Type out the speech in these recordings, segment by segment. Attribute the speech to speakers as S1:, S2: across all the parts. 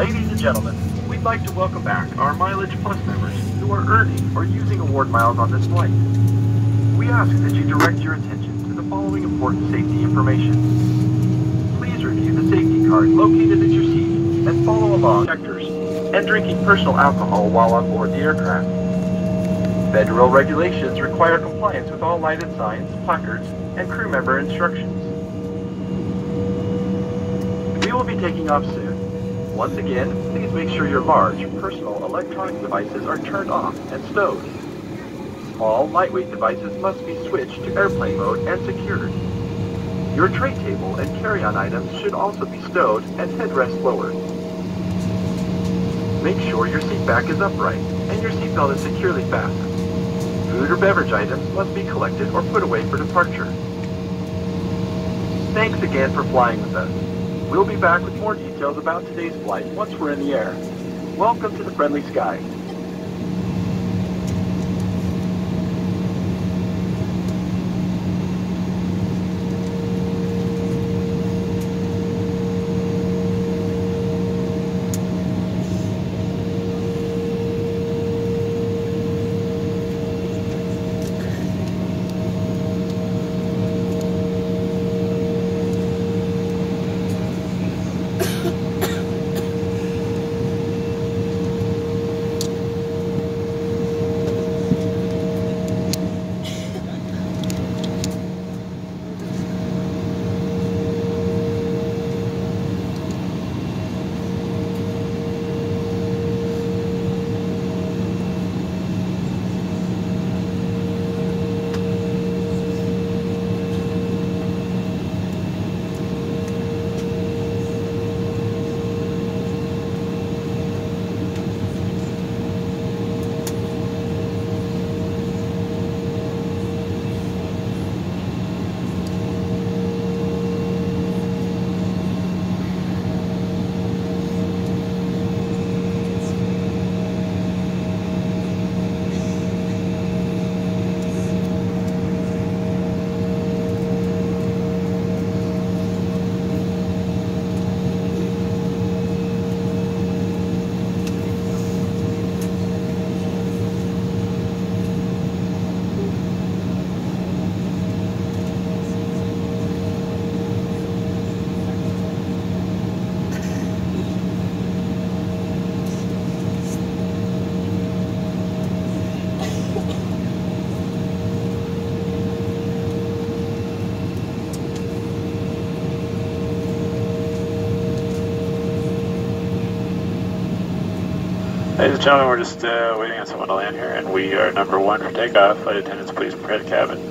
S1: Ladies and gentlemen, we'd like to welcome back our Mileage Plus members who are earning or using award miles on this flight. We ask that you direct your attention to the following important safety information. Please review the safety card located at your seat and follow along sectors and drinking personal alcohol while on board the aircraft. Federal regulations require compliance with all lighted signs, placards, and crew member instructions. We will be taking off soon. Once again, please make sure your large, personal electronic devices are turned off and stowed. All lightweight devices must be switched to airplane mode and secured. Your tray table and carry-on items should also be stowed and headrest lowered. Make sure your seat back is upright and your seatbelt is securely fastened. Food or beverage items must be collected or put away for departure. Thanks again for flying with us. We'll be back with more details about today's flight once we're in the air. Welcome to the friendly skies.
S2: Ladies and gentlemen, we're just uh, waiting on someone to land here, and we are number one for takeoff. Flight attendants, please prepare the cabin.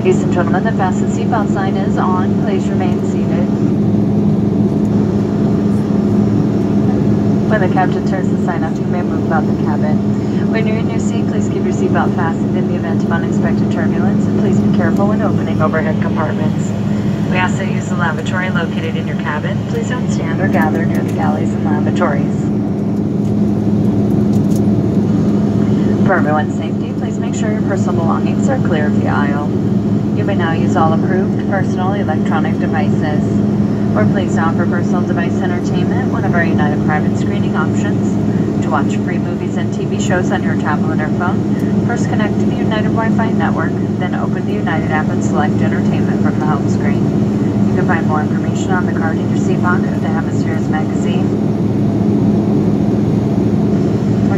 S3: Ladies and gentlemen, the fasten seatbelt sign is on. Please remain seated. When the captain turns the sign off, you may move about the cabin. When you're in your seat, please keep your seatbelt fastened in the event of unexpected turbulence, and please be careful when opening overhead compartments. We ask that you use the lavatory located in your cabin. Please don't stand or gather near the galleys and lavatories. For everyone's safety, make sure your personal belongings are clear of the aisle. You may now use all approved personal electronic devices. We're pleased to offer personal device entertainment, one of our United private screening options. To watch free movies and TV shows on your tablet or phone, first connect to the United Wi-Fi network, then open the United app and select entertainment from the home screen. You can find more information on the card in your seat pocket of the Hemispheres magazine.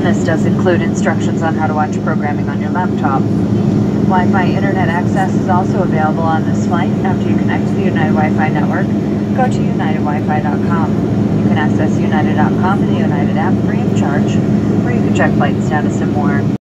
S3: This does include instructions on how to watch programming on your laptop. Wi-Fi internet access is also available on this flight. After you connect to the United Wi-Fi network, go to unitedwifi.com. You can access united.com and the United app free of charge, where you can check flight status and more.